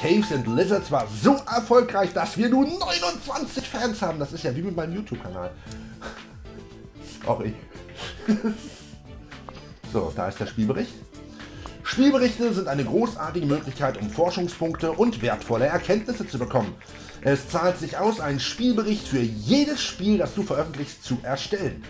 Caves and Lizards war so erfolgreich, dass wir nun 29 Fans haben. Das ist ja wie mit meinem YouTube-Kanal. Sorry. so, da ist der Spielbericht. Spielberichte sind eine großartige Möglichkeit, um Forschungspunkte und wertvolle Erkenntnisse zu bekommen. Es zahlt sich aus, einen Spielbericht für jedes Spiel, das du veröffentlichst, zu erstellen.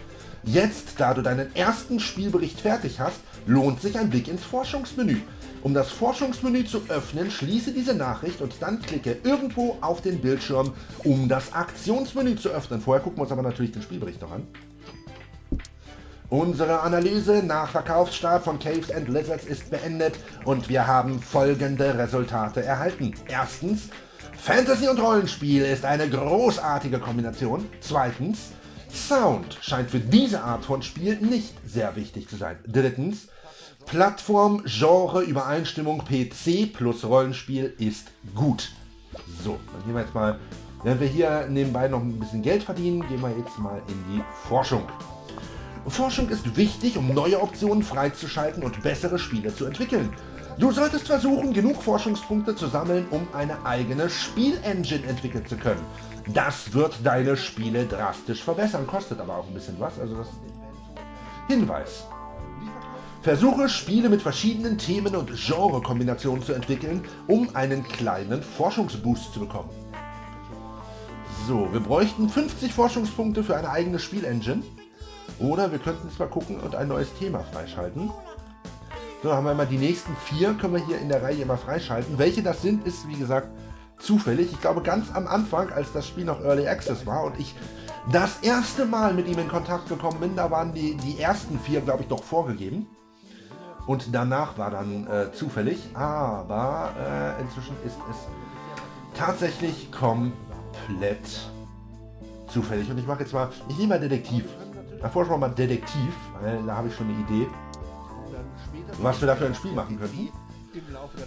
Jetzt, da du deinen ersten Spielbericht fertig hast, lohnt sich ein Blick ins Forschungsmenü. Um das Forschungsmenü zu öffnen, schließe diese Nachricht und dann klicke irgendwo auf den Bildschirm, um das Aktionsmenü zu öffnen. Vorher gucken wir uns aber natürlich den Spielbericht noch an. Unsere Analyse nach Verkaufsstart von Caves and Lizards ist beendet und wir haben folgende Resultate erhalten. Erstens, Fantasy und Rollenspiel ist eine großartige Kombination. Zweitens, Sound scheint für diese Art von Spiel nicht sehr wichtig zu sein. Drittens, Plattform, Genre, Übereinstimmung, PC plus Rollenspiel ist gut. So, dann gehen wir jetzt mal, während wir hier nebenbei noch ein bisschen Geld verdienen, gehen wir jetzt mal in die Forschung. Forschung ist wichtig, um neue Optionen freizuschalten und bessere Spiele zu entwickeln. Du solltest versuchen, genug Forschungspunkte zu sammeln, um eine eigene Spielengine entwickeln zu können. Das wird deine Spiele drastisch verbessern, kostet aber auch ein bisschen was. Also das Hinweis. Versuche Spiele mit verschiedenen Themen und Genre-Kombinationen zu entwickeln, um einen kleinen Forschungsboost zu bekommen. So, wir bräuchten 50 Forschungspunkte für eine eigene Spielengine. Oder wir könnten jetzt mal gucken und ein neues Thema freischalten. So, haben wir mal die nächsten vier, können wir hier in der Reihe immer freischalten. Welche das sind, ist wie gesagt zufällig. Ich glaube ganz am Anfang, als das Spiel noch Early Access war und ich das erste Mal mit ihm in Kontakt gekommen bin, da waren die, die ersten vier, glaube ich, noch vorgegeben. Und danach war dann äh, zufällig, aber äh, inzwischen ist es tatsächlich komplett zufällig. Und ich mache jetzt mal, ich nehme mal Detektiv. Erforschen wir mal Detektiv, weil da habe ich schon eine Idee, was wir da für ein Spiel machen könnten.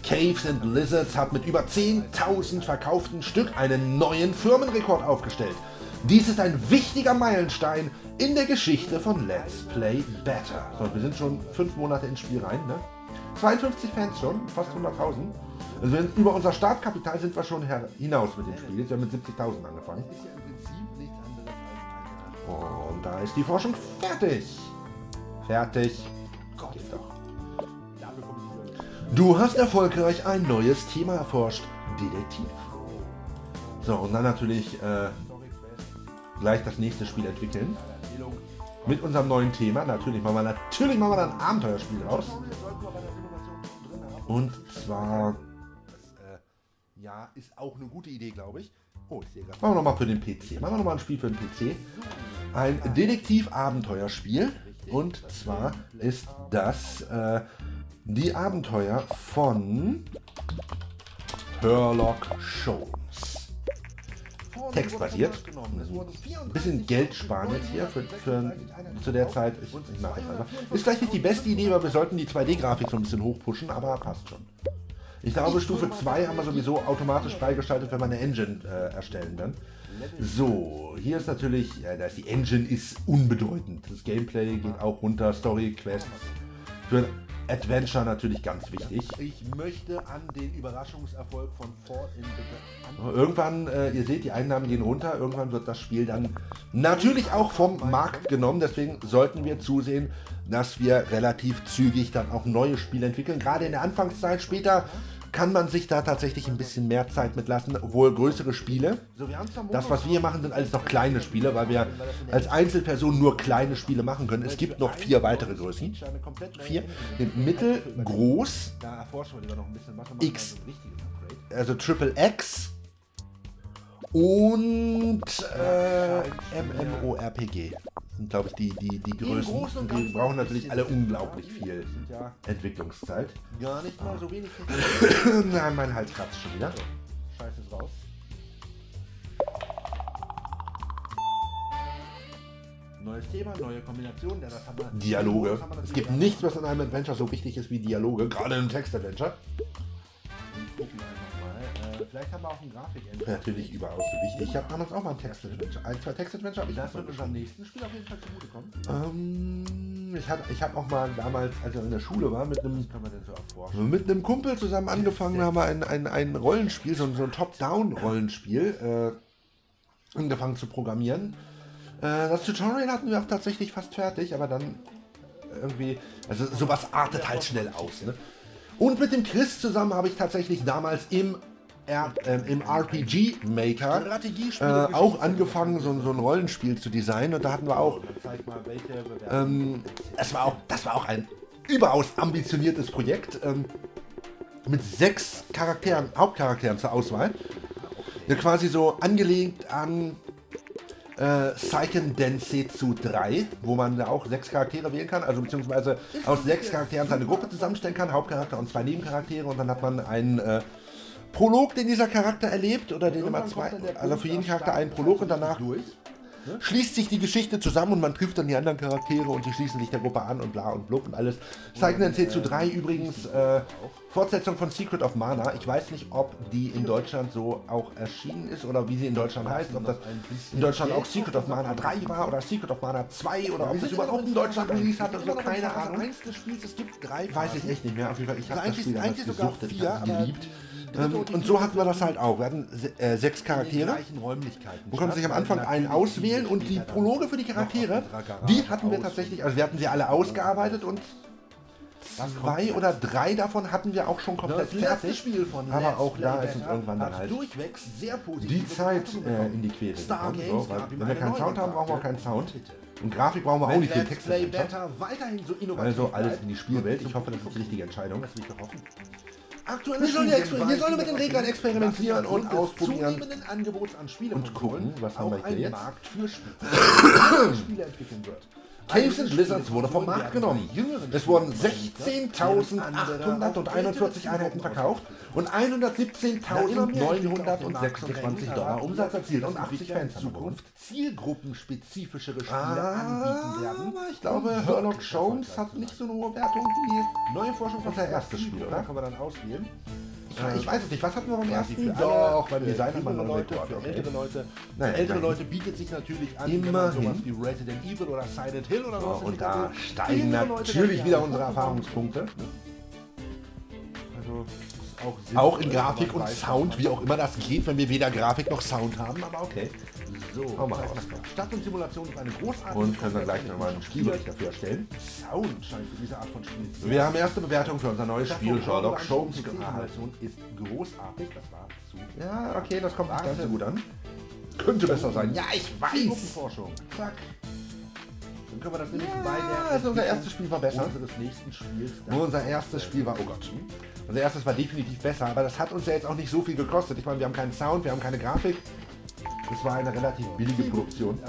Caves and Lizards hat mit über 10.000 verkauften Stück einen neuen Firmenrekord aufgestellt. Dies ist ein wichtiger Meilenstein in der Geschichte von Let's Play Better. So, wir sind schon fünf Monate ins Spiel rein, ne? 52 Fans schon, fast 100.000. Also über unser Startkapital sind wir schon hinaus mit dem Spiel. Jetzt haben wir mit 70.000 angefangen. Und da ist die Forschung fertig. Fertig. Geht doch. Du hast erfolgreich ein neues Thema erforscht. Detektiv. So, und dann natürlich äh, gleich das nächste Spiel entwickeln. Mit unserem neuen Thema. Natürlich machen wir, natürlich machen wir ein Abenteuerspiel raus. Und zwar... Äh, ja, ist auch eine gute Idee, glaube ich. Oh, ich sehe gerade. Machen wir nochmal für den PC. Machen wir nochmal ein Spiel für den PC. Ein Detektiv-Abenteuerspiel. Und zwar ist das äh, die Abenteuer von Herlock Textbasiert. Ein bisschen Geld sparen jetzt hier für, für zu der Zeit. Ich, ich mache einfach. Ist vielleicht nicht die beste Idee, weil wir sollten die 2D-Grafik so ein bisschen hochpushen, aber passt schon. Ich glaube, Stufe 2 haben wir sowieso automatisch freigeschaltet, wenn wir eine Engine äh, erstellen dann. So, hier ist natürlich, ja, die Engine ist unbedeutend. Das Gameplay geht auch runter, Story, Quests. Für Adventure natürlich ganz wichtig. Ich möchte an den Überraschungserfolg von Fall in the Irgendwann, äh, ihr seht, die Einnahmen gehen runter. Irgendwann wird das Spiel dann natürlich auch vom Markt genommen. Deswegen sollten wir zusehen, dass wir relativ zügig dann auch neue Spiele entwickeln. Gerade in der Anfangszeit. Später kann man sich da tatsächlich ein bisschen mehr Zeit mitlassen, obwohl größere Spiele. Das, was wir hier machen, sind alles noch kleine Spiele, weil wir als Einzelperson nur kleine Spiele machen können. Es gibt noch vier weitere Größen. Vier. Mittel, groß, X, also Triple X und äh, MMORPG sind, glaube ich, die, die, die größten. Und die brauchen natürlich alle unglaublich viel Entwicklungszeit. Gar nicht mal so wenig. Nein, mein Hals kratzt schon wieder. Scheiße ist raus. Neues Thema, neue Kombination. Dialoge. Es gibt nichts, was in einem Adventure so wichtig ist wie Dialoge, gerade in einem Text-Adventure. Vielleicht haben wir auch ein grafik Natürlich überaus wichtig. Ich habe damals auch mal ein Text-Adventure. Ein, zwei Text-Adventure habe ich. Das wird unserem nächsten Spiel auf jeden Fall zugute kommen. Ähm, Ich habe ich hab auch mal damals, als ich in der Schule war, mit einem, so mit einem Kumpel zusammen angefangen, haben wir ein, ein, ein Rollenspiel, so ein, so ein Top-Down-Rollenspiel äh, angefangen zu programmieren. Äh, das Tutorial hatten wir auch tatsächlich fast fertig, aber dann irgendwie, also sowas artet halt schnell aus. Ne? Und mit dem Chris zusammen habe ich tatsächlich damals im, R, ähm, im RPG Maker äh, auch angefangen, so, so ein Rollenspiel zu designen. Und da hatten wir auch ähm, das, war auch, das war auch ein überaus ambitioniertes Projekt ähm, mit sechs Charakteren, Hauptcharakteren zur Auswahl. Ja, quasi so angelegt an äh, Seiken Densetsu 3, wo man da auch sechs Charaktere wählen kann, also beziehungsweise aus sechs Charakteren seine Gruppe zusammenstellen kann, Hauptcharakter und zwei Nebencharaktere. Und dann hat man einen äh, Prolog, den dieser Charakter erlebt oder den immer zwei, also für jeden Charakter einen Prolog und danach durch. schließt sich die Geschichte zusammen und man trifft dann die anderen Charaktere und die schließen sich der Gruppe an und bla und blub und alles. Zeigen den C zu 3 übrigens äh, Fortsetzung von Secret of Mana. Ich weiß nicht, ob die in Deutschland so auch erschienen ist oder wie sie in Deutschland heißt. Ob das in Deutschland auch Secret of Mana 3 war oder Secret of Mana 2 oder ob das überhaupt in Deutschland Release hat oder so, keine Ahnung. Eins des Spiels, es gibt drei Weiß ich echt nicht mehr. Auf jeden Fall, ich habe das eigentlich- Spiel damals gesuchtet, ich vier, habe geliebt. Ähm, und so hatten wir das halt auch. Wir hatten se- äh, sechs Charaktere. Man konnte sich am Anfang einen auswählen und die Prologe für die Charaktere, die hatten wir tatsächlich, also wir hatten sie alle ausgearbeitet und zwei oder drei davon hatten wir auch schon komplett Das fertig. Spiel von aber auch da ist uns irgendwann dann halt die Zeit äh, in die Quere gekommen. So, wenn wir eine keinen Sound haben, brauchen wir auch keinen Sound. Und Grafik brauchen wir auch nicht viel Text. Also alles in die Spielwelt. Ich hoffe, das ist die richtige Entscheidung. Aktuelle Wir sollen ja wir sollen mit den Reglern experimentieren und ausprobieren. zunehmenden Angebots an Und gucken, was haben wir hier ein jetzt? Markt für Spiele, Spiele entwickeln wird. Caves and Blizzards wurde vom Markt genommen. Es wurden Spielern 16.841 Einheiten verkauft und 117.926 Dollar Umsatz erzielt und 80 Fans. Zukunft zielgruppenspezifischere Spiele Ah, anbieten werden. Aber ich glaube, Sherlock Holmes hat nicht so eine hohe Wertung wie Neue Forschung Das ist der erste Spiel, oder? Kann man dann auswählen. ich, ich weiß es nicht. Was hatten wir beim ersten? Doch, beim Design haben wir jüngere einen Leute, Rekord. für okay. ältere Leute. Für ältere immerhin. Leute bietet sich natürlich an, Immerhin. sowas wie Resident Evil oder Silent Hill oder So, sowas und da steigen natürlich wieder unsere Erfahrungspunkte. Also, auch, Auch in Grafik und Sound, wie auch immer das geht, wenn wir weder Grafik noch Sound haben, aber okay. So, Hau mal das raus. heißt, Stadt und Simulation ist eine großartige Und können dann gleich nochmal einen Spielbericht dafür erstellen. Sound scheint für diese Art von Spiel sehr Wir haben erste Bewertung für unser neues Spiel, Sherlock Holmes, die. Simulation ist großartig, das war zu. Ja, okay, das kommt nicht ganz so gut an. Könnte besser sein. Ja, ich weiß. Zielgruppenforschung. Zack. Dann können wir das nämlich bei der also unser erstes Spiel war besser. unseres nächsten Spiels unser erstes Spiel war, oh Gott. Unser erstes war definitiv besser, aber das hat uns ja jetzt auch nicht so viel gekostet. Ich meine, wir haben keinen Sound, wir haben keine Grafik. Das war eine relativ billige Produktion.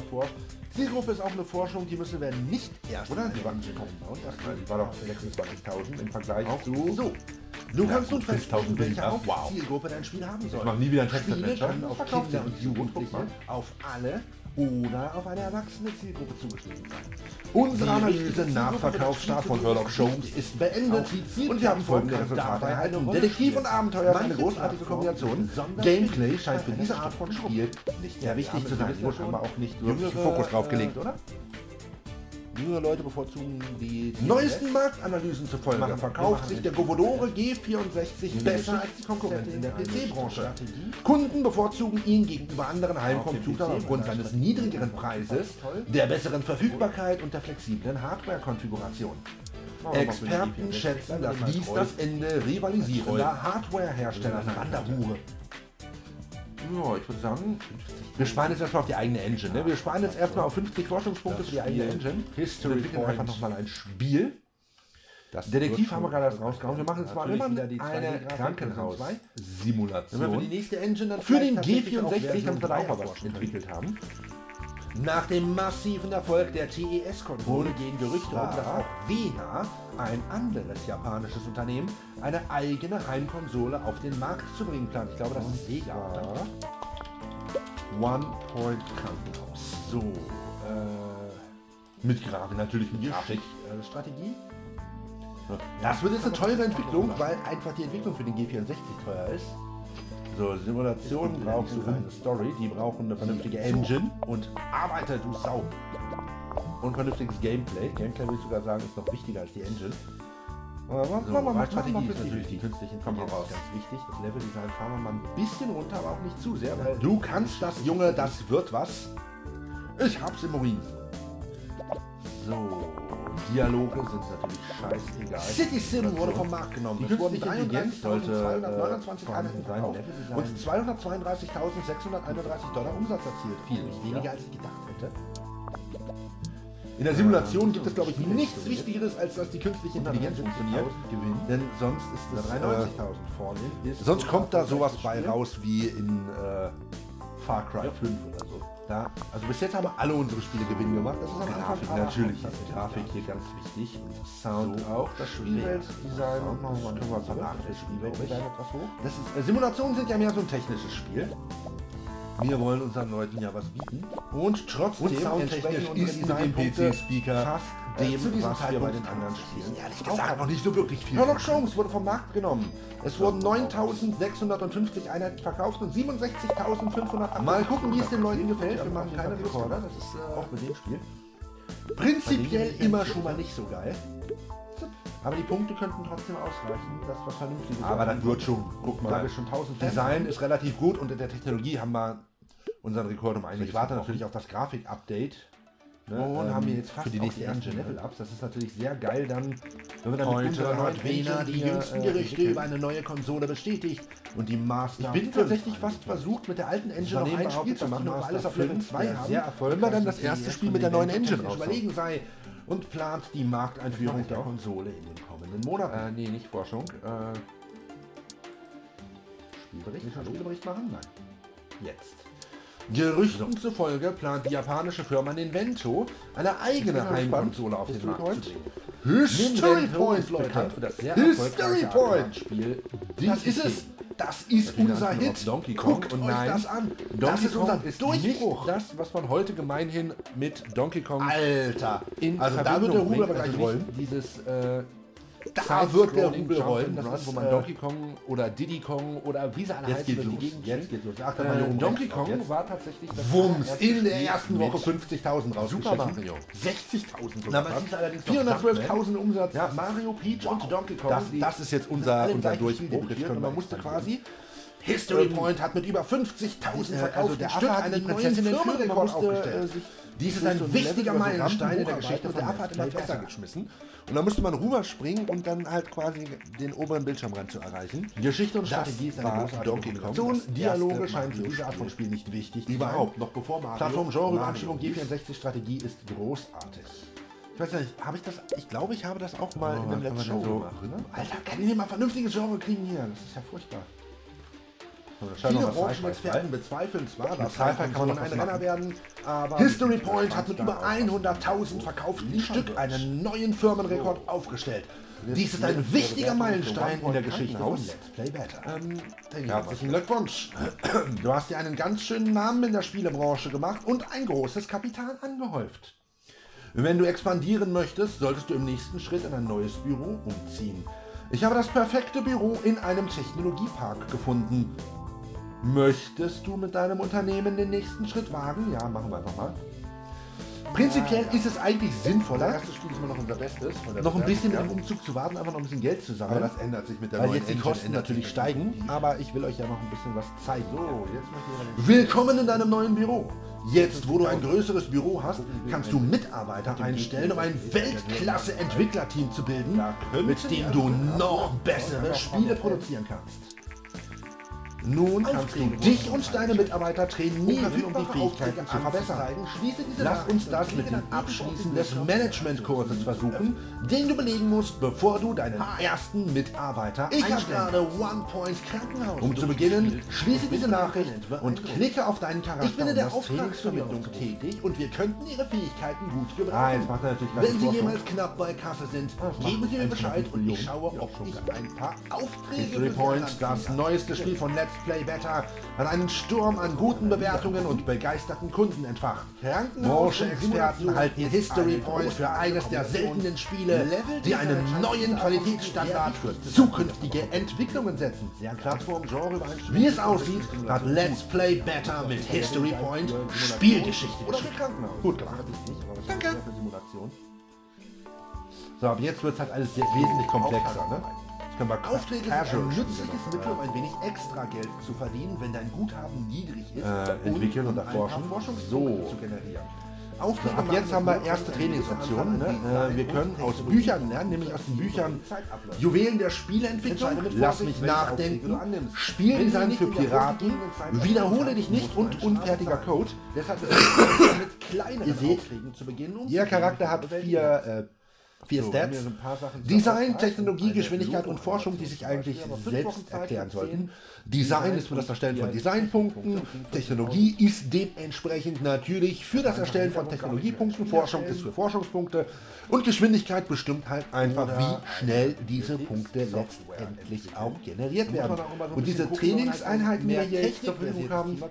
Zielgruppe ist auch eine Forschung, die müssen wir nicht erst Oder? Die waren bauen. Erstmal Die war doch 26.000 im Vergleich auch zu. so. Du Ja, kannst nun 5000 festlegen, welche Bilder. Wow. Hauptzielgruppe dein Spiel haben soll. Ich mach nie wieder ein Textadventure. auf Kinder und Jugendliche, auf alle oder auf eine erwachsene Zielgruppe zugeschnitten sein. Unsere Analyse nach Verkaufsstart von Sherlock Holmes ist beendet und wir haben folgende Resultate erhalten. Detektiv und Abenteuer ist eine großartige Kombination. Gameplay scheint für diese Art von. Spiel Nicht sehr wichtig zu sein. Wurde scheinbar auch nicht wirklich Fokus drauf gelegt, oder? Jüngere Leute bevorzugen die, die Neuesten Marktanalysen zufolge machen- verkauft sich der Commodore G64 besser als die Konkurrenz in der PC-Branche. Kunden bevorzugen ihn gegenüber anderen Heimcomputern aufgrund seines niedrigeren Preises, der besseren Verfügbarkeit und der flexiblen Hardware-Konfiguration. Experten schätzen, dass dies das Ende rivalisierender Hardware-Hersteller sein. Ja, ich würde sagen, wir sparen jetzt erstmal auf die eigene Engine. Ne? Wir sparen jetzt erstmal auf 50 Forschungspunkte für die eigene Engine. History Wir entwickeln Point. einfach nochmal ein Spiel. Das Detektiv haben wir gerade erst rausgehauen. Wir machen jetzt mal immer eine 2D-Grafik, Version zwei. Krankenhaus-Simulation. Wenn wir für die nächste Engine dann Für den vielleicht tatsächlich auch G64, Version damit wir da drei auch was entwickelt haben. Nach dem massiven Erfolg der TES-Konsole gehen Gerüchte um, dass auch WEHA, ein anderes japanisches Unternehmen, eine eigene Heimkonsole auf den Markt zu bringen plant. Ich glaube, das ist Sega. oder? One Point Krankenhaus. So. Äh, mit Grafik, natürlich mit Grafik. Äh, Strategie? Das wird jetzt eine teure Entwicklung, weil einfach die Entwicklung für den G64 teuer ist. So, Simulationen ist so eine Story, die brauchen eine vernünftige Engine und Arbeiter, du Sau! und vernünftiges Gameplay. Gameplay würde ich sogar sagen, ist noch wichtiger als die Engine. Aber So, wir mal Strategie ist Strategie. natürlich die künstliche mal Intelligenz raus. ganz wichtig. Das Leveldesign fahren wir mal ein bisschen runter, aber auch nicht zu sehr. Weil Du kannst das, Junge, das wird was. Ich hab's im Urin. so, Dialoge sind natürlich scheißegal. City Sim wurde vom Markt genommen. Die Es wurden künstliche Intelligenz sollte, 33.229 äh, Einheiten verkauft und 232.631 Dollar Umsatz erzielt. Viel weniger, als ich gedacht hätte. In der Simulation gibt es, glaube ich, nichts. Wichtigeres, als dass die künstliche Intelligenz funktioniert. Denn sonst ist das 93.000 vorne. Ist Sonst kommt da sowas bei raus wie in äh, Far Cry 5 oder so. Da, also bis jetzt haben alle unsere Spiele Gewinn gemacht. Das ist am Anfang Grafik aber natürlich ist die das Grafik hier ganz wichtig und Sound So, auch. Das Spielweltdesign und mal können wir Spielweltdesign etwas hoch. Das ist, äh, Simulationen sind ja mehr so ein technisches Spiel. Wir wollen unseren Leuten ja was bieten. Und trotzdem Und soundtechnisch entsprechen unsere ist mit dem PC-Speaker fast äh, dem, zu diesem was wir bei Zeitpunkt den anderen spielen. Ehrlich gesagt noch nicht so wirklich viel. Sherlock Holmes wurde vom Markt genommen. Es wurden 9650 Einheiten verkauft und 67.500 Mal gucken, wie es den Leuten gefällt. Wir machen keine Rekorder. Das ist äh, Auch mit dem Spiel. prinzipiell immer schon mal nicht so geil. Aber die Punkte könnten trotzdem ausreichen, dass was Vernünftiges Aber ankommt. wird schon. Guck mal. schon 1000 Design ist relativ gut und in der Technologie haben wir unseren Rekord um einiges. Ich warte natürlich auf das Grafik-Update. Ne, Und ähm, haben wir jetzt fast für die auch die ersten. Level-Ups. Das ist natürlich sehr geil dann, wenn wir dann Heute hat Engine die jüngsten äh, Gerüchte entwickeln. über eine neue Konsole bestätigt und die Master Ich bin 5 tatsächlich fast versucht, mit der alten Engine noch ein Spiel zu machen, aber alles auf Level 5 2 ja haben. sehr erfolgreich wenn wir dann das ist, erste Spiel mit der neuen Engine technisch überlegen sei und plant die Markteinführung der. Konsole in den kommenden Monaten. Äh, nee, nicht Forschung. Äh, Spielbericht? Spielbericht machen? Nein. Jetzt. Gerüchten zufolge plant die japanische Firma Nintendo eine eigene Heimkonsole auf den Markt zu bringen. History Point, Leute. bekannt für das sehr History Point. Spiel. Das ist es. Das ist unser Hit. Donkey Kong Guckt und euch nein, das an. Donkey das ist unser Kong ist Durchbruch. nicht das, was man heute gemeinhin mit Donkey Kong Alter. in also da Verbindung wird der bringt. aber gleich Also rollen. nicht Dieses äh, Da wird der Rubel rollen. Das ist, wo man Donkey Kong oder Diddy Kong oder wie sie alle heißen, geht's los. Jetzt geht's los. Hier Äh, Donkey Kong jetzt. war tatsächlich das Wumms, in der ersten Woche 50.000 rausgeschissen. Super Mario. 60.000 Na, sogar. man sieht allerdings noch 412.000 Umsatz. Ja, Mario, Peach und Donkey Kong. Das, das ist jetzt unser, unser Durchbruch. man musste quasi History Ähm, Point hat mit über 50.000 äh, verkauften also der Stück Affe hat die einen neuen Firmenrekord aufgestellt. äh, sich Dies ist ein so wichtiger so Meilenstein in der Geschichte und der Affe hat immer Fässer besser. geschmissen. Und da musste man rüberspringen und dann halt quasi den oberen Bildschirmrand zu erreichen. Geschichte und Strategie ist eine großartige Donkey Kong. Das Dialoge scheinen für diese Art von Spiel. Nicht wichtig Überhaupt, noch bevor Mario. Plattform, Genre, hieß. G64-Strategie ist großartig. Ich weiß nicht, habe ich das, ich glaube, ich habe das auch mal Oh, in Let's denn Show so- gemacht. Ne? Alter, kann ich nicht mal vernünftiges Genre kriegen hier? Das ist ja furchtbar. Viele Branchenexperten bezweifeln zwar, dass Sci-Fi kann man ein Renner werden, aber History Point hat mit über Advanced 100.000 verkauften Stück einen neuen Firmenrekord aufgestellt. Dies ist ein wichtiger Meilenstein in der Geschichte von Let's Play Better. Ähm, Herzlichen Glückwunsch! Du hast dir einen ganz schönen Namen in der Spielebranche gemacht und ein großes Kapital angehäuft. Wenn du expandieren möchtest, solltest du im nächsten Schritt in ein neues Büro umziehen. Ich habe das perfekte Büro in einem Technologiepark gefunden. Möchtest du mit deinem Unternehmen den nächsten Schritt wagen? Ja, machen wir einfach mal. Prinzipiell ist es eigentlich sinnvoller, erste Spiel ist immer noch unser Bestes. der noch ein bisschen mit dem Umzug zu warten, einfach noch ein bisschen Geld zu sammeln. Aber das ändert sich mit der weil neuen jetzt die Engine, Kosten ändert natürlich sich steigen, aber ich will euch ja noch ein bisschen was zeigen. So, jetzt Willkommen in deinem neuen Büro. Jetzt, wo du ein größeres Büro hast, kannst du Mitarbeiter einstellen, um ein Weltklasse-Entwicklerteam zu bilden, mit dem du noch bessere Spiele produzieren kannst. Nun kannst du dich und deine Mitarbeiter trainieren, um die Fähigkeiten zu verbessern. Lass uns das mit dem Abschließen des Managementkurses versuchen, den du belegen musst, bevor du deinen ersten Mitarbeiter Ich habe gerade One Point Krankenhaus. Um zu beginnen, schließe diese Nachricht und klicke auf deinen Charakter. Ich bin in der Auftragsvermittlung tätig und wir könnten Ihre Fähigkeiten gut gebrauchen. Wenn Sie jemals knapp bei Kasse sind, geben Sie mir Bescheid und ich schaue, ob schon ich ein paar Aufträge History Point, das neueste Spiel von Let's Play Beta hat einen Sturm an guten Bewertungen und begeisterten Kunden entfacht. Branche-Experten halten History Point für eines der seltenen Spiele, die einen neuen Qualitätsstandard für zukünftige Entwicklungen setzen. Wie es aussieht, hat Let's Play Beta mit History Point Spielgeschichte geschrieben. Gut gemacht. Danke. So, aber jetzt wird es halt alles wesentlich komplexer. Ne? Wir Aufträge sind ein nützliches Mittel, um ein wenig extra Geld zu verdienen, wenn dein Guthaben niedrig ist. Äh, entwickeln und erforschen. So. zu generieren. Aufträge ab jetzt haben wir erste Trainingsoptionen. Ne? Äh, wir können aus Büchern lernen, nämlich aus den Büchern Juwelen der Spieleentwicklung, Lass mich nachdenken, Spieldesign für Piraten, Wiederhole dich nicht und unfertiger Code. Deshalb mit kleineren Aufträgen zu beginnen. Jeder Charakter hat vier äh, Vier so, Stats. Design, Technologie, Geschwindigkeit und Forschung, die sich eigentlich selbst erklären sollten. Design ist für das Erstellen von Designpunkten. Technologie ist dementsprechend natürlich für das Erstellen von Technologiepunkten. Forschung ist für Forschungspunkte. Und Geschwindigkeit bestimmt halt einfach, wie schnell diese Punkte letztendlich auch generiert werden. Und diese Trainingseinheiten, die wir hier Verfügung haben,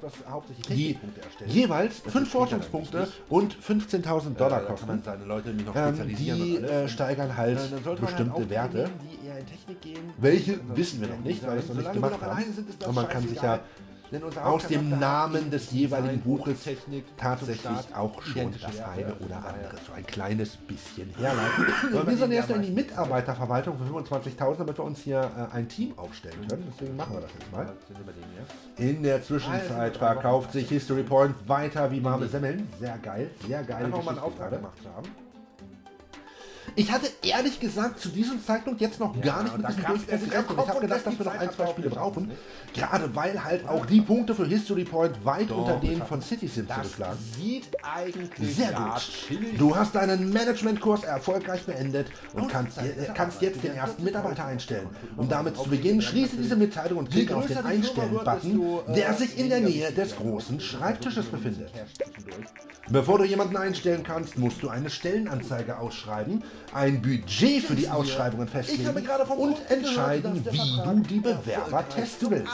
die jeweils 5 Forschungspunkte und 15.000 Dollar kosten, ähm, die äh, steigern halt bestimmte halt Werte. Welche wissen wir noch nicht, weil wir es noch nicht gemacht haben. Aber man kann sich ja aus dem Namen des jeweiligen Buches tatsächlich auch schon das eine oder andere so ein kleines bisschen herleiten. wir sind erst in die Mitarbeiterverwaltung für 25.000, damit wir uns hier äh, ein Team aufstellen können. Deswegen machen wir das jetzt mal. In der Zwischenzeit verkauft sich History Point weiter wie warme Semmeln. Sehr geil, sehr geil. Geschichte mal einen Auftrag gemacht zu haben. Ich hatte ehrlich gesagt zu diesem Zeitpunkt jetzt noch ja, gar nicht mit diesem Durchbruch gerechnet. Ich habe gedacht, dass wir noch ein, zwei Spiele brauchen. Gerade weil halt auch die Punkte für History Point weit Doch, unter denen von City Sim zurücklagen. Sieht eigentlich sehr gut. Du hast deinen Managementkurs erfolgreich beendet und kannst, kannst jetzt den ersten Mitarbeiter einstellen. Um damit zu beginnen, schließe diese Mitteilung und klicke auf den Einstellen-Button, der äh, sich in der Nähe des großen Schreibtisches befindet. Bevor du jemanden einstellen kannst, musst du eine Stellenanzeige ausschreiben, ein Budget für die Ausschreibungen festlegen und entscheiden, wie du die Bewerber testen willst.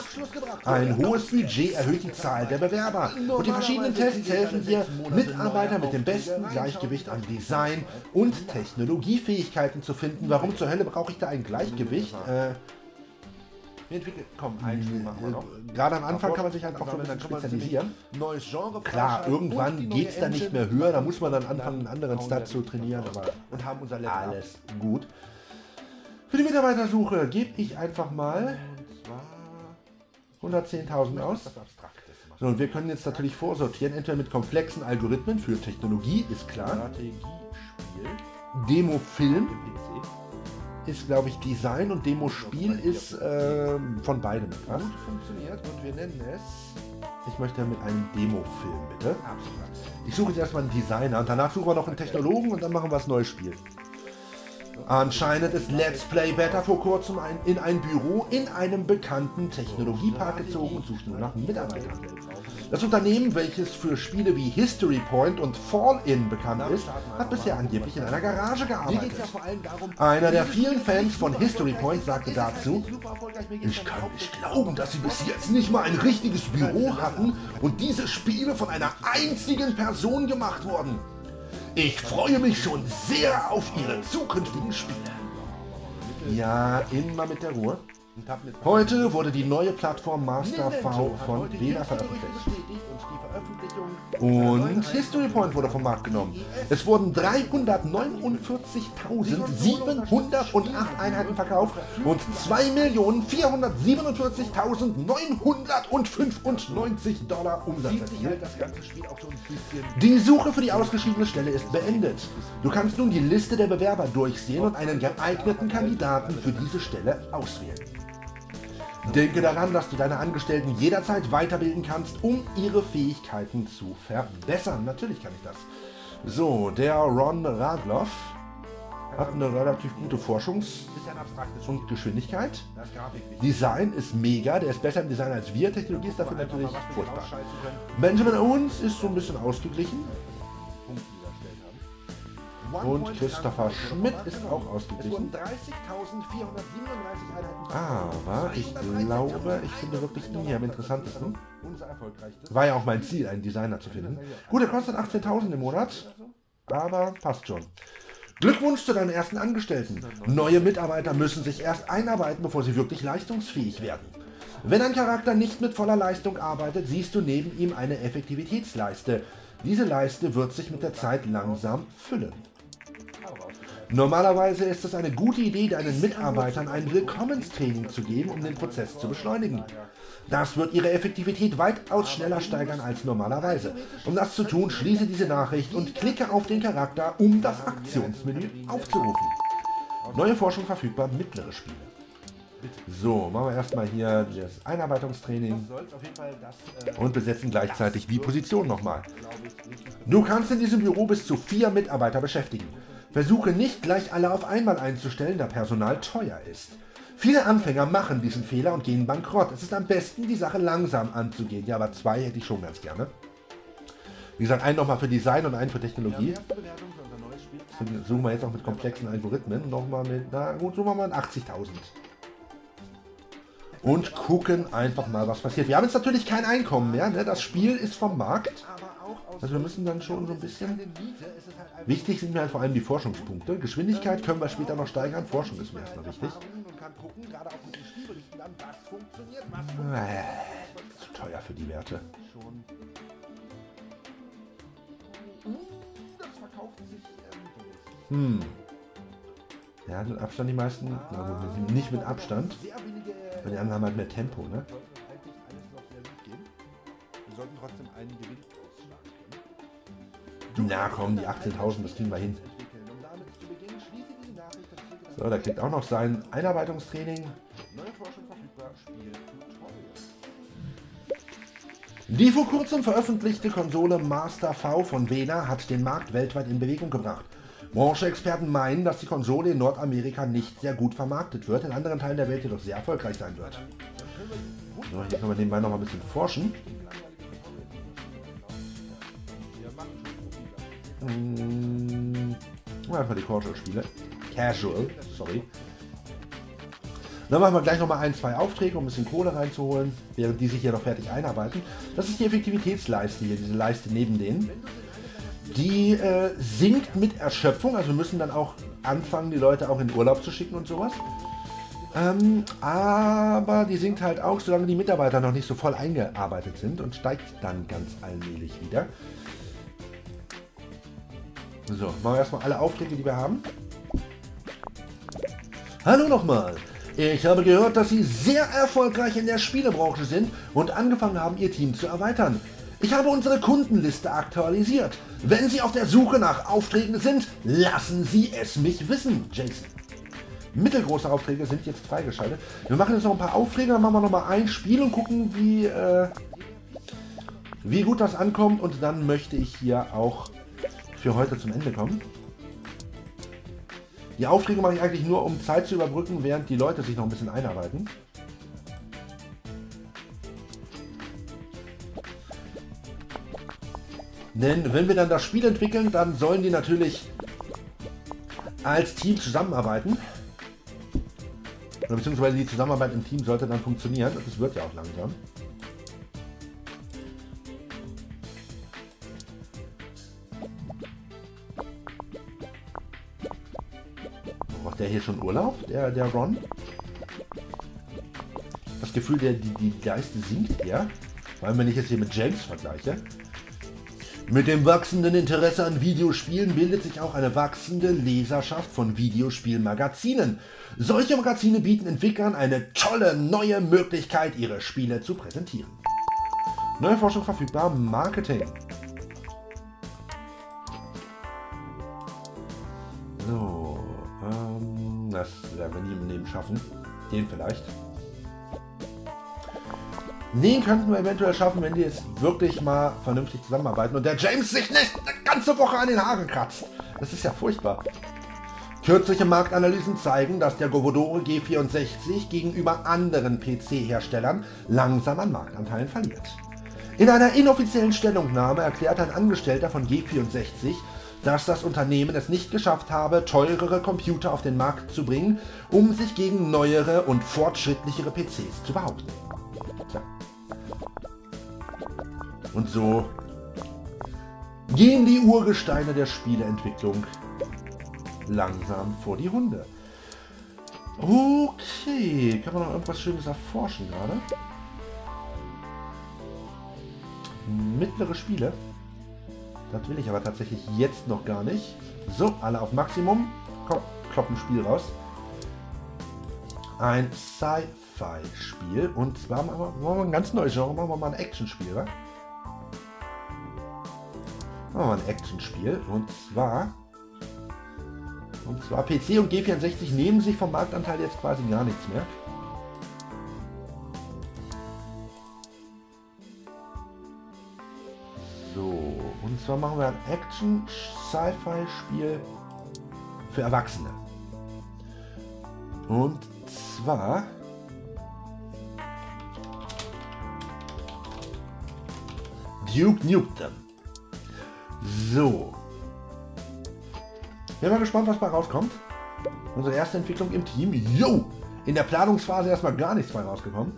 Ein hohes Budget erhöht die Zahl der Bewerber und die verschiedenen Tests helfen dir, Mitarbeiter mit dem besten Gleichgewicht an Design und Technologiefähigkeiten zu finden. Warum zur Hölle brauche ich da ein Gleichgewicht? Äh, entwickelt. Komm, ein Spiel machen wir noch. Gerade am Anfang kann man sich halt auch schon dann spezialisieren. Neues Genre. Klar, irgendwann geht es dann nicht mehr höher, da muss man dann anfangen, einen anderen Stat zu trainieren, aber und haben unser Level alles gut. Für die Mitarbeitersuche gebe ich einfach mal 110.000 aus. So, und wir können jetzt natürlich vorsortieren, entweder mit komplexen Algorithmen für Technologie, ist klar. Demo-Film ist, glaube ich, Design und Demo-Spiel ist äh, von beidem etwas. Gut funktioniert und wir nennen es. Ich möchte mit einem Demo-Film, bitte. Ich suche jetzt erstmal einen Designer und danach suchen wir noch einen Technologen und dann machen wir das neue Spiel. Anscheinend ist Let's Play Better vor kurzem ein, in ein Büro in einem bekannten Technologiepark gezogen und sucht nur nach Mitarbeitern. Das Unternehmen, welches für Spiele wie History Point und Fall-In bekannt ist, hat bisher angeblich in einer Garage gearbeitet. Einer der vielen Fans von History Point sagte dazu, ich kann nicht glauben, dass sie bis jetzt nicht mal ein richtiges Büro hatten und diese Spiele von einer einzigen Person gemacht wurden. Ich freue mich schon sehr auf Ihre zukünftigen Spiele. Ja, immer mit der Ruhe. Heute wurde die neue Plattform Master V von Vela veröffentlicht. Und History Point wurde vom Markt genommen. Es wurden 349.708 Einheiten verkauft und 2.447.995 Dollar Umsatz erzielt. Die Suche für die ausgeschriebene Stelle ist beendet. Du kannst nun die Liste der Bewerber durchsehen und einen geeigneten Kandidaten für diese Stelle auswählen. Denke daran, dass du deine Angestellten jederzeit weiterbilden kannst, um ihre Fähigkeiten zu verbessern. Natürlich kann ich das. So, der Ron Radloff hat eine relativ gute Forschungs- und Geschwindigkeit. Design ist mega, der ist besser im Design als wir. Technologie ist dafür natürlich furchtbar. Benjamin Owens ist so ein bisschen ausgeglichen. Und Christopher Schmidt ist auch ausgeglichen. Aber ich glaube, ich finde wirklich ihn hier am interessantesten. War ja auch mein Ziel, einen Designer zu finden. Gut, er kostet 18.000 im Monat, aber passt schon. Glückwunsch zu deinen ersten Angestellten. Neue Mitarbeiter müssen sich erst einarbeiten, bevor sie wirklich leistungsfähig werden. Wenn ein Charakter nicht mit voller Leistung arbeitet, siehst du neben ihm eine Effektivitätsleiste. Diese Leiste wird sich mit der Zeit langsam füllen. Normalerweise ist es eine gute Idee, deinen Mitarbeitern ein Willkommenstraining zu geben, um den Prozess zu beschleunigen. Das wird ihre Effektivität weitaus schneller steigern als normalerweise. Um das zu tun, schließe diese Nachricht und klicke auf den Charakter, um das Aktionsmenü aufzurufen. Neue Forschung verfügbar, mittlere Spiele. So, machen wir erstmal hier das Einarbeitungstraining und besetzen gleichzeitig die Position nochmal. Du kannst in diesem Büro bis zu vier Mitarbeiter beschäftigen. Versuche nicht gleich alle auf einmal einzustellen, da Personal teuer ist. Viele Anfänger machen diesen Fehler und gehen bankrott. Es ist am besten, die Sache langsam anzugehen. Ja, aber zwei hätte ich schon ganz gerne. Wie gesagt, einen nochmal für Design und einen für Technologie. Suchen wir jetzt auch mit komplexen Algorithmen. Nochmal mit, na gut, suchen wir mal 80.000. Und gucken einfach mal, was passiert. Wir haben jetzt natürlich kein Einkommen mehr. Ne? Das Spiel ist vom Markt. Also wir müssen dann schon so ein bisschen... Wichtig sind mir halt vor allem die Forschungspunkte. Geschwindigkeit können wir später noch steigern. Forschung ist mir erstmal wichtig. Äh, zu teuer für die Werte. Hm. Ja, mit Abstand die meisten. Na nicht mit Abstand. Weil die anderen haben halt mehr Tempo, ne? Wir sollten trotzdem einen Gewinn na komm, die 18.000, das kriegen wir hin. So, der kriegt auch noch sein Einarbeitungstraining. Die vor kurzem veröffentlichte Konsole Master V von Vena hat den Markt weltweit in Bewegung gebracht. Brancheexperten meinen, dass die Konsole in Nordamerika nicht sehr gut vermarktet wird, in anderen Teilen der Welt jedoch sehr erfolgreich sein wird. So, hier können wir nebenbei noch mal ein bisschen forschen. Hm, einfach die Casual-Spiele. Casual, sorry. Dann machen wir gleich nochmal ein, zwei Aufträge, um ein bisschen Kohle reinzuholen, während die sich hier noch fertig einarbeiten. Das ist die Effektivitätsleiste hier, diese Leiste neben denen. Die äh, sinkt mit Erschöpfung, also wir müssen dann auch anfangen, die Leute auch in Urlaub zu schicken und sowas. Ähm, aber die sinkt halt auch, solange die Mitarbeiter noch nicht so voll eingearbeitet sind und steigt dann ganz allmählich wieder. So, machen wir erstmal alle Aufträge, die wir haben. Hallo nochmal. Ich habe gehört, dass Sie sehr erfolgreich in der Spielebranche sind und angefangen haben, Ihr Team zu erweitern. Ich habe unsere Kundenliste aktualisiert. Wenn Sie auf der Suche nach Aufträgen sind, lassen Sie es mich wissen, Jason. Mittelgroße Aufträge sind jetzt freigeschaltet. Wir machen jetzt noch ein paar Aufträge, dann machen wir noch mal ein Spiel und gucken, wie, äh, wie gut das ankommt. Und dann möchte ich hier auch für heute zum Ende kommen. Die Aufträge mache ich eigentlich nur, um Zeit zu überbrücken, während die Leute sich noch ein bisschen einarbeiten. Denn wenn wir dann das Spiel entwickeln, dann sollen die natürlich als Team zusammenarbeiten. Beziehungsweise die Zusammenarbeit im Team sollte dann funktionieren. Das wird ja auch langsam. Der hier schon Urlaub, der, der Ron? Das Gefühl, der, die, die Leiste sinkt eher. Allem, wenn ich jetzt hier mit James vergleiche. Mit dem wachsenden Interesse an Videospielen bildet sich auch eine wachsende Leserschaft von Videospielmagazinen. Solche Magazine bieten Entwicklern eine tolle neue Möglichkeit, ihre Spiele zu präsentieren. Neue Forschung verfügbar, Marketing. Das werden wir nie im Leben schaffen. Den vielleicht. Den könnten wir eventuell schaffen, wenn die jetzt wirklich mal vernünftig zusammenarbeiten und der James sich nicht eine ganze Woche an den Haaren kratzt. Das ist ja furchtbar. Kürzliche Marktanalysen zeigen, dass der Govodore G64 gegenüber anderen PC-Herstellern langsam an Marktanteilen verliert. In einer inoffiziellen Stellungnahme erklärt ein Angestellter von G64, dass das Unternehmen es nicht geschafft habe, teurere Computer auf den Markt zu bringen, um sich gegen neuere und fortschrittlichere PCs zu behaupten. Tja. Und so gehen die Urgesteine der Spieleentwicklung langsam vor die Hunde. Okay, kann man noch irgendwas Schönes erforschen gerade? Mittlere Spiele. Das will ich aber tatsächlich jetzt noch gar nicht. So, alle auf Maximum. Komm, kloppen Spiel raus. Ein Sci-Fi-Spiel. Und zwar machen wir, wir ein ganz neues Genre. Machen wir mal ein Action-Spiel, wa? Machen wir mal ein Action-Spiel. Und zwar... Und zwar PC und G64 nehmen sich vom Marktanteil jetzt quasi gar nichts mehr. Zwar machen wir ein Action-Sci-Fi-Spiel für Erwachsene. Und zwar Duke Nukem. So. Bin mal gespannt, was bei rauskommt. Unsere erste Entwicklung im Team. Jo! In der Planungsphase erstmal gar nichts bei rausgekommen.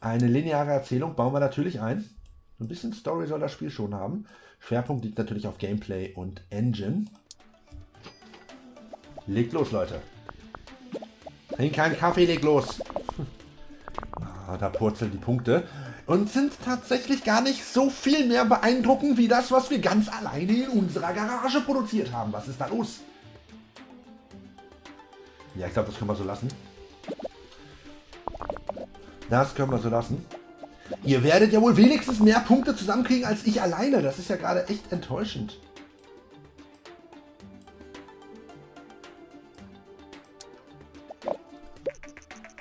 Eine lineare Erzählung bauen wir natürlich ein. Ein bisschen Story soll das Spiel schon haben. Schwerpunkt liegt natürlich auf Gameplay und Engine. Legt los, Leute. Trink keinen Kaffee, leg los. Ah, da purzeln die Punkte. Und sind tatsächlich gar nicht so viel mehr beeindruckend wie das, was wir ganz alleine in unserer Garage produziert haben. Was ist da los? Ja, ich glaube, das können wir so lassen. Das können wir so lassen. Ihr werdet ja wohl wenigstens mehr Punkte zusammenkriegen als ich alleine. Das ist ja gerade echt enttäuschend.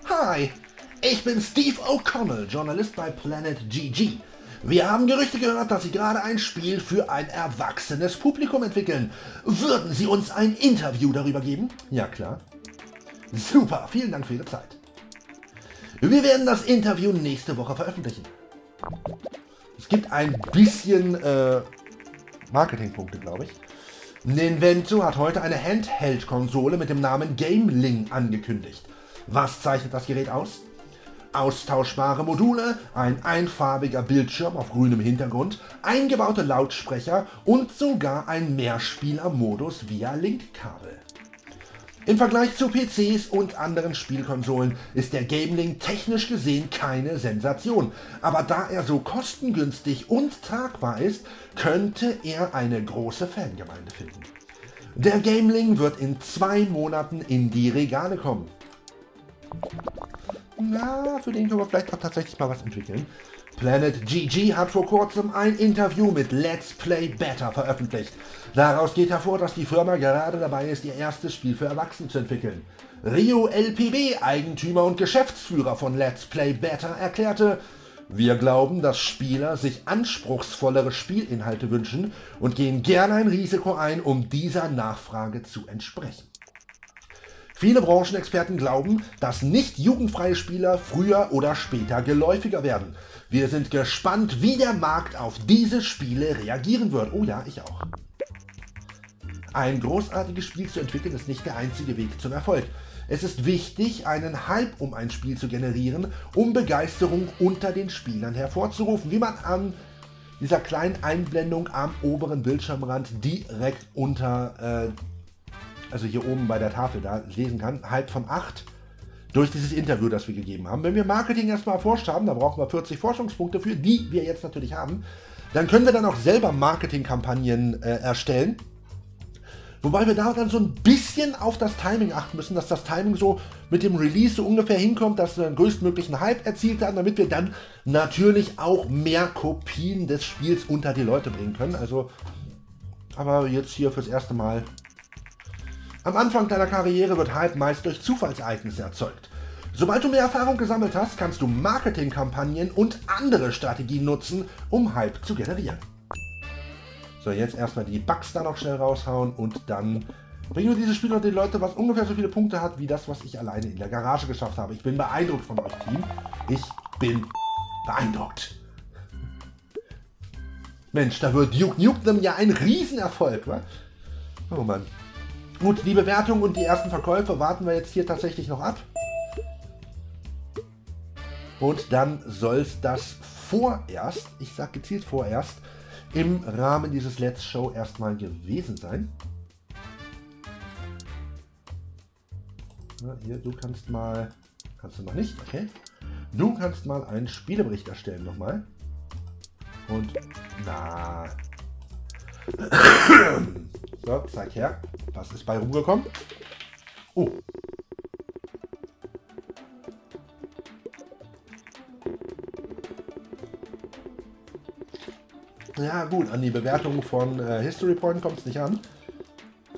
Hi, ich bin Steve O'Connell, Journalist bei Planet GG. Wir haben Gerüchte gehört, dass Sie gerade ein Spiel für ein erwachsenes Publikum entwickeln. Würden Sie uns ein Interview darüber geben? Ja, klar. Super, vielen Dank für Ihre Zeit. Wir werden das Interview nächste Woche veröffentlichen. Es gibt ein bisschen äh, Marketingpunkte, glaube ich. Ninvento hat heute eine Handheld-Konsole mit dem Namen GameLink angekündigt. Was zeichnet das Gerät aus? Austauschbare Module, ein einfarbiger Bildschirm auf grünem Hintergrund, eingebaute Lautsprecher und sogar ein Mehrspieler-Modus via Linkkabel. Im Vergleich zu PCs und anderen Spielkonsolen ist der Gameling technisch gesehen keine Sensation, aber da er so kostengünstig und tragbar ist, könnte er eine große Fangemeinde finden. Der Gameling wird in zwei Monaten in die Regale kommen. Na, für den können wir vielleicht auch tatsächlich mal was entwickeln. Planet GG hat vor kurzem ein Interview mit Let's Play Better veröffentlicht. Daraus geht hervor, dass die Firma gerade dabei ist, ihr erstes Spiel für Erwachsene zu entwickeln. Rio LPB, Eigentümer und Geschäftsführer von Let's Play Better, erklärte, wir glauben, dass Spieler sich anspruchsvollere Spielinhalte wünschen und gehen gerne ein Risiko ein, um dieser Nachfrage zu entsprechen. Viele Branchenexperten glauben, dass nicht jugendfreie Spieler früher oder später geläufiger werden. Wir sind gespannt, wie der Markt auf diese Spiele reagieren wird. Oh ja, ich auch. Ein großartiges Spiel zu entwickeln ist nicht der einzige Weg zum Erfolg. Es ist wichtig, einen Hype um ein Spiel zu generieren, um Begeisterung unter den Spielern hervorzurufen, wie man an dieser kleinen Einblendung am oberen Bildschirmrand direkt unter, äh, also hier oben bei der Tafel da lesen kann. Hype von 8 durch dieses Interview, das wir gegeben haben. Wenn wir Marketing erstmal erforscht haben, da brauchen wir 40 Forschungspunkte für, die wir jetzt natürlich haben, dann können wir dann auch selber Marketingkampagnen äh, erstellen. Wobei wir da dann so ein bisschen auf das Timing achten müssen, dass das Timing so mit dem Release so ungefähr hinkommt, dass wir einen größtmöglichen Hype erzielt haben, damit wir dann natürlich auch mehr Kopien des Spiels unter die Leute bringen können. Also, aber jetzt hier fürs erste Mal am Anfang deiner Karriere wird Hype meist durch Zufallsereignisse erzeugt. Sobald du mehr Erfahrung gesammelt hast, kannst du Marketingkampagnen und andere Strategien nutzen, um Hype zu generieren. So, jetzt erstmal die Bugs da noch schnell raushauen und dann bringen wir dieses Spiel unter die Leute, was ungefähr so viele Punkte hat, wie das, was ich alleine in der Garage geschafft habe. Ich bin beeindruckt von euch, Team. Ich bin beeindruckt. Mensch, da wird Duke Nukem ja ein Riesenerfolg, wa? Oh Mann. Gut, die Bewertung und die ersten Verkäufe warten wir jetzt hier tatsächlich noch ab. Und dann soll es das vorerst, ich sage gezielt vorerst, im Rahmen dieses Let's Show erstmal gewesen sein. Na, hier, du kannst mal, kannst du noch nicht, okay. Du kannst mal einen Spielebericht erstellen nochmal. Und, na. So, zeig her. Was ist bei rumgekommen? Oh. Ja gut, an die Bewertung von äh, History Point kommt es nicht an.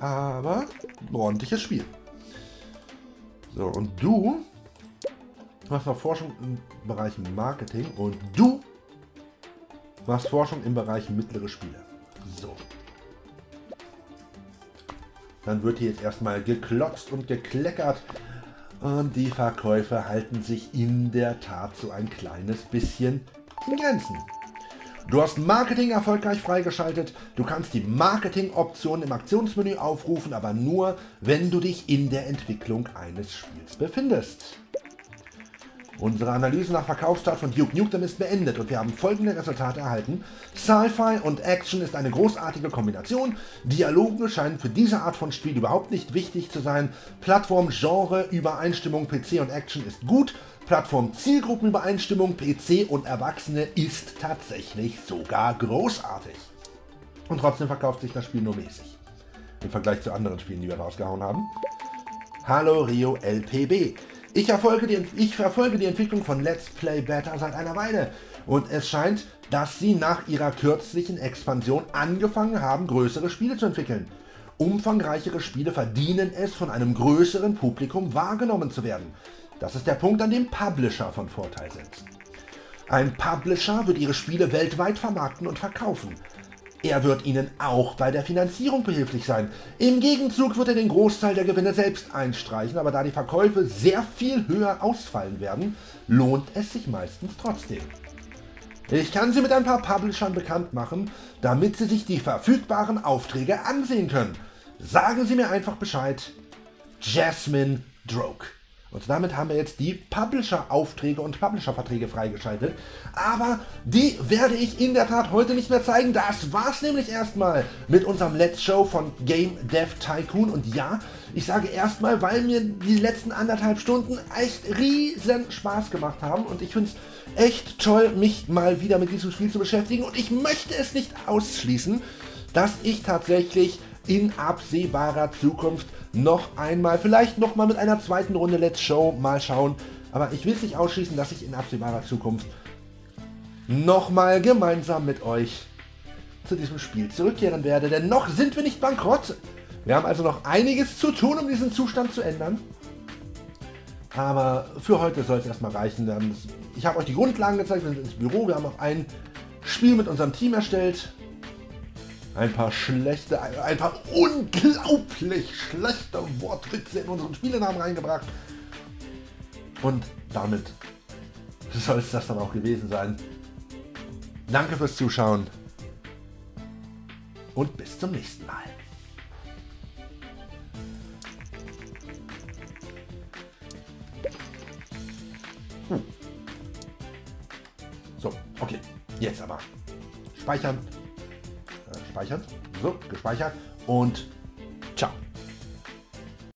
Aber ordentliches Spiel. So, und du machst noch Forschung im Bereich Marketing und du machst Forschung im Bereich mittlere Spiele. Dann wird hier jetzt erstmal geklotzt und gekleckert. Und die Verkäufe halten sich in der Tat so ein kleines bisschen in Grenzen. Du hast Marketing erfolgreich freigeschaltet. Du kannst die Marketing-Option im Aktionsmenü aufrufen, aber nur, wenn du dich in der Entwicklung eines Spiels befindest. Unsere Analyse nach Verkaufsstart von Duke Nukem ist beendet und wir haben folgende Resultate erhalten. Sci-Fi und Action ist eine großartige Kombination. Dialoge scheinen für diese Art von Spiel überhaupt nicht wichtig zu sein. Plattform, Genre, Übereinstimmung, PC und Action ist gut. Plattform Zielgruppenübereinstimmung, PC und Erwachsene ist tatsächlich sogar großartig. Und trotzdem verkauft sich das Spiel nur mäßig. Im Vergleich zu anderen Spielen, die wir rausgehauen haben. Hallo Rio LPB. Ich verfolge, die, ich verfolge die Entwicklung von Let's Play Beta seit einer Weile und es scheint, dass sie nach ihrer kürzlichen Expansion angefangen haben, größere Spiele zu entwickeln. Umfangreichere Spiele verdienen es, von einem größeren Publikum wahrgenommen zu werden. Das ist der Punkt, an dem Publisher von Vorteil sind. Ein Publisher wird ihre Spiele weltweit vermarkten und verkaufen. Er wird Ihnen auch bei der Finanzierung behilflich sein. Im Gegenzug wird er den Großteil der Gewinne selbst einstreichen, aber da die Verkäufe sehr viel höher ausfallen werden, lohnt es sich meistens trotzdem. Ich kann Sie mit ein paar Publishern bekannt machen, damit Sie sich die verfügbaren Aufträge ansehen können. Sagen Sie mir einfach Bescheid. Jasmine Droke. Und damit haben wir jetzt die Publisher-Aufträge und Publisher-Verträge freigeschaltet. Aber die werde ich in der Tat heute nicht mehr zeigen. Das war's nämlich erstmal mit unserem Let's Show von Game Dev Tycoon. Und ja, ich sage erstmal, weil mir die letzten anderthalb Stunden echt riesen Spaß gemacht haben. Und ich finde es echt toll, mich mal wieder mit diesem Spiel zu beschäftigen. Und ich möchte es nicht ausschließen, dass ich tatsächlich in absehbarer Zukunft noch einmal, vielleicht noch mal mit einer zweiten Runde Let's Show, mal schauen. Aber ich will es nicht ausschließen, dass ich in absehbarer Zukunft noch mal gemeinsam mit euch zu diesem Spiel zurückkehren werde. Denn noch sind wir nicht bankrott. Wir haben also noch einiges zu tun, um diesen Zustand zu ändern. Aber für heute soll es erstmal reichen. Ich habe euch die Grundlagen gezeigt, wir sind ins Büro, wir haben auch ein Spiel mit unserem Team erstellt ein paar schlechte, ein paar unglaublich schlechte Wortwitze in unseren Spielenamen reingebracht. Und damit soll es das dann auch gewesen sein. Danke fürs Zuschauen und bis zum nächsten Mal. Hm. So, okay, jetzt aber. Speichern speichern. So, gespeichert. Und